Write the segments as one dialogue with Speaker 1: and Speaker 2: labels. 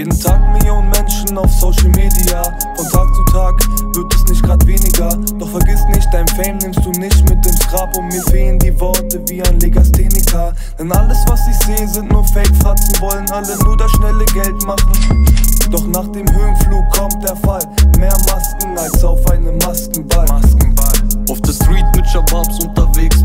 Speaker 1: Jeden Tag Millionen Menschen auf Social Media. Von Tag zu Tag wird es nicht grad weniger. Doch vergiss nicht, dein Fame nimmst du nicht mit ins Grab. Und mir fehlen die Worte wie ein Legastheniker. Denn alles, was ich sehe, sind nur Fake-Fratzen. Wollen alle nur das schnelle Geld machen. Doch nach dem Höhenflug kommt der Fall. Mehr Masken als auf einem Maskenball. Maskenball.
Speaker 2: Auf der Street mit Shababs unterwegs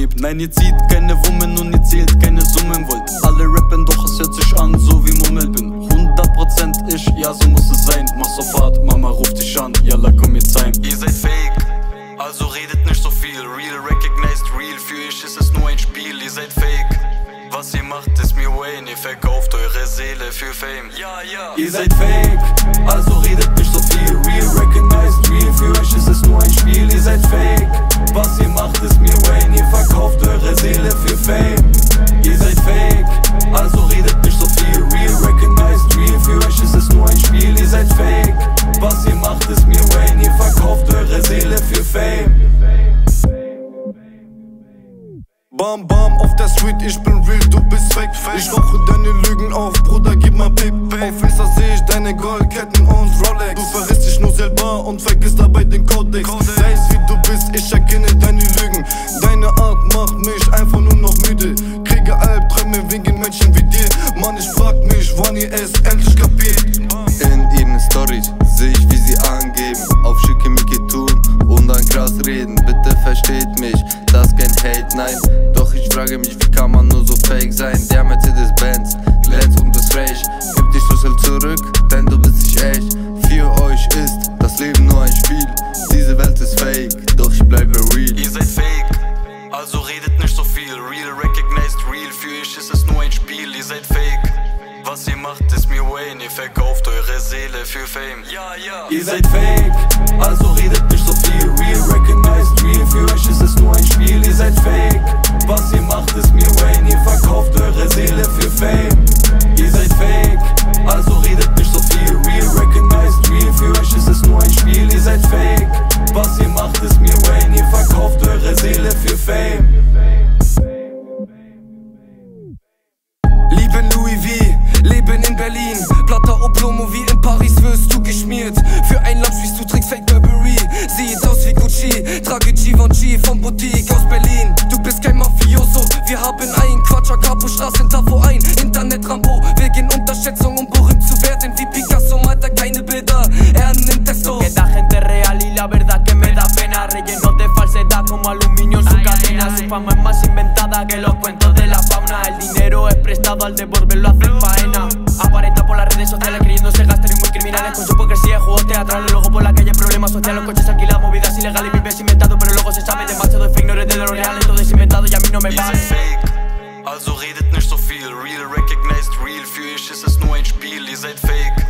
Speaker 2: Lebt. Nein, ihr zieht keine Wummen und ihr zählt keine Summen. Wollt alle rappen, doch es hört sich an, so wie Mummel bin. 100% ich, ja so muss es sein. Mach sofort, Mama ruft dich an, yalla komm jetzt heim. Ihr seid fake, also redet nicht so viel. Real recognized real, für euch ist es nur ein Spiel. Ihr seid fake. Was ihr macht, ist mir Wayne, ihr verkauft eure Seele für Fame. Ja, ja.
Speaker 1: Ihr seid fake, also redet nicht so viel. Real recognized real, für euch ist es
Speaker 3: Bam bam auf der Street, ich bin real, du bist fake. Ich rauche deine Lügen auf, Bruder, gib mal Pip. Auf Insta seh ich deine Goldketten und Rolex. Du verrisst dich nur selber und vergisst dabei den Codex. Sei es wie du bist, ich erkenne deine Lügen. Deine Art macht mich einfach nur noch müde. Kriege Albträume wegen Menschen wie dir. Mann, ich frag mich, wann ihr es endlich kapiert.
Speaker 4: In ihren Stories seh ich, wie sie angeben, auf Schickimicki tun und dann krass reden. Bitte versteht mich, das kein Hate, nein. Frage mich, wie kann man nur so fake sein? Der Mercedes-Benz glänzt und ist fresh. Gib die Schlüssel zurück, denn du bist nicht echt. Für euch ist das Leben nur ein Spiel. Diese Welt ist fake, doch ich bleibe real.
Speaker 2: Ihr seid fake, also redet nicht so viel. Real recognized real, für euch ist es nur ein Spiel. Ihr seid fake. Was ihr macht, ist mir Wayne, ihr verkauft eure Seele für Fame. Ja, ja.
Speaker 1: Ihr seid fake, also redet nicht so viel. Real recognized real, für euch ist es nur ein Spiel. Ihr seid fake, was
Speaker 5: Berlin. Platter Oplomo wie in Paris wirst du geschmiert. Für ein Land spielst du Tricks Fake Burberry. Sieht aus wie Gucci, trage Givenchy vom Boutique aus Berlin. Du bist kein Mafioso, wir haben einen Quatscher, Capo, Straßen, Tafo ein. Internet Rambo, wegen Unterschätzung, um berühmt zu werden wie Picasso, malt er keine Bilder. Er nimmt Testo.
Speaker 6: Queda gente real y la verdad que me da pena Rellenos de falsedad como aluminio en su cadena Su fama es más inventada que los cuentos de la fauna. El dinero es prestado, al devolverlo hacen faena. Aparenta por las redes sociales creyéndose gaster y muy criminales. Con su hipocresía, juegos teatrales Luego por la calle problemas sociales, los coches alquilados Movidas ilegales, vives inventado Pero luego se sabe demasiado de fake, no eres de lo real. Todo es inventado y a mí no me vale.
Speaker 2: also redet nicht so viel. Real recognized real, für euch ist es nur ein Spiel. Ihr seid fake.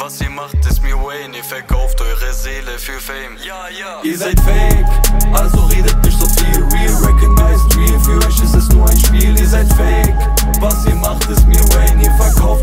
Speaker 2: Was ihr macht, ist mir Wayne, ihr verkauft eure Seele für Fame. Ja, ja.
Speaker 1: Ihr seid fake, also redet nicht so viel. Real recognized real, für euch ist es nur ein Spiel. Ihr seid fake, was ihr macht, ist mir Wayne, ihr verkauft